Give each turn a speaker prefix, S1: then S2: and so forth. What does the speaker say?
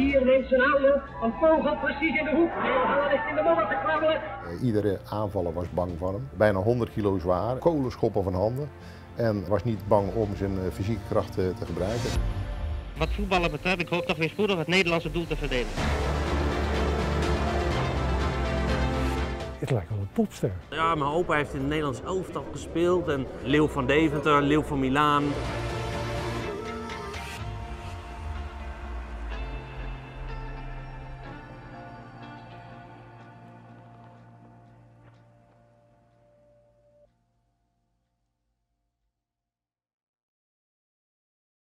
S1: Hier neemt zijn aanloop, een vogel precies in de hoek. En in de te krabbelen.
S2: Eh, iedere aanvaller was bang van hem. Bijna 100 kilo zwaar, kolenschoppen van handen. En was niet bang om zijn eh, fysieke kracht eh, te gebruiken.
S3: Wat voetballen betreft, ik hoop toch weer spoedig het Nederlandse doel te verdelen.
S4: Het lijkt wel een popster.
S5: Ja, mijn opa heeft in het Nederlands elftal gespeeld. En Leeuw van Deventer, Leeuw van Milaan.